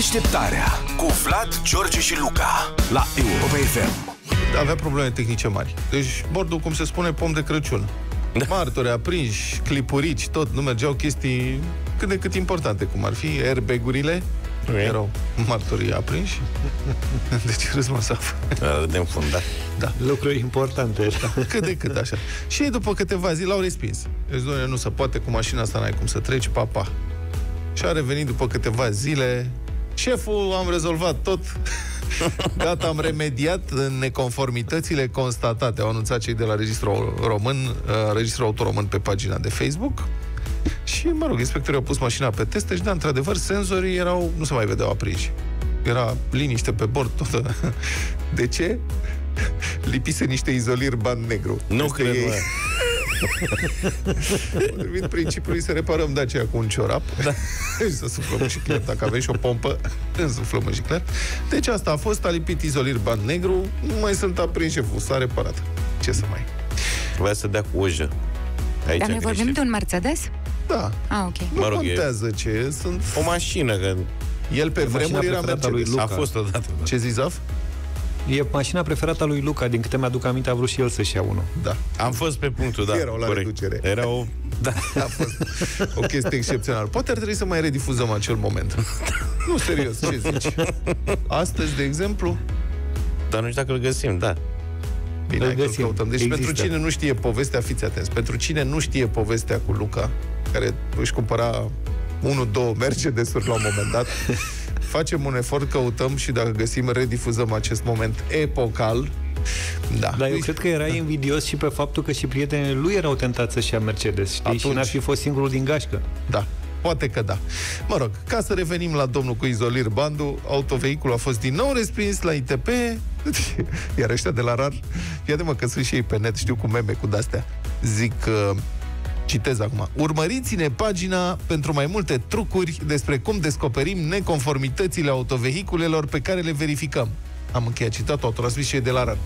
Deșteptarea cu Vlad, George și Luca la Europa FM. Avea probleme tehnice mari. Deci bordul, cum se spune, pom de Crăciun. Da. Martori aprinși, clipurici, tot, nu mergeau chestii cât de cât importante, cum ar fi airbag-urile, Okay. erau martorii aprinși. Deci râs mă saf. De înfundat. Da. Lucruri importante. Cât de cât, așa. Și ei, după câteva zile, l-au respins. Deci, doamne, nu se poate, cu mașina asta n-ai cum să treci, papa. Și a revenit după câteva zile. Șeful, am rezolvat tot. Gata, am remediat în neconformitățile constatate. Au anunțat cei de la Registrul Român, uh, Registrul Auto Român pe pagina de Facebook. Și, mă rog, inspectorii au pus mașina pe teste și, da, într-adevăr, senzorii erau, nu se mai vedeau aprinși. Era liniște pe bord toată. De ce? Lipise niște izoliri band negru. Nu Peste cred, ei. Mă. Potrivit principiului să reparăm de aceea cu un ciorap da. și să suflăm în șicler. Dacă aveți și o pompă, însuflăm în șicler. Deci asta a fost, a lipit izolir band negru, nu mai sunt aprins șeful, s-a reparat. Ce să mai... Voia să dea cu ojă. Aici Dar a noi vorbim greșit. de un Mercedes? Da, Ah, ok. nu Mă rog, e- contează ce sunt... O mașină, că El pe mașina vremuri era preferată lui Mercedes. Luca. a fost odată. Da. Ce zici, Zaf? E mașina preferată a lui Luca, din câte mi-aduc aminte, a vrut și el să-și ia unul. Da. Am fost pe punctul, da. Erau la corect. reducere. Era o... Da. A fost o chestie excepțională. Poate ar trebui să mai redifuzăm acel moment. Nu, serios, ce zici? Astăzi, de exemplu, Dar nu știu dacă îl găsim, da. Bine, Îl hai că găsim. căutăm. Deci Există. pentru cine nu știe povestea, fiți atenți, pentru cine nu știe povestea cu Luca, care își cumpăra unul, două Mercedes-uri la un moment dat, facem un efort, căutăm și dacă găsim, redifuzăm acest moment epocal. Da. Dar eu cred că era invidios și pe faptul că și prietenii lui erau tentați să-și ia Mercedes, știi? Atunci. Și n-ar fi fost singurul din gașcă. Da, poate că da. Mă rog, ca să revenim la domnul cu izolir Bandu, autovehiculul a fost din nou respins la ITP, iar ăștia de la RAR, ia mă că sunt și ei pe net, știu cu meme cu de-astea, zic uh, Citez acum. Urmăriți-ne pagina pentru mai multe trucuri despre cum descoperim neconformitățile autovehiculelor pe care le verificăm. Am încheiat citatul, au transmis și ei de la RAR.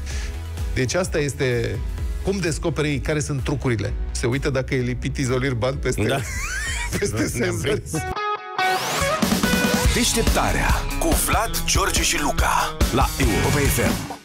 Deci asta este cum descoperi ei care sunt trucurile. Se uită dacă e lipit izolir band peste, Da. peste Ne-am senzori. prins. Deșteptarea cu Vlad, George și Luca la Europa FM.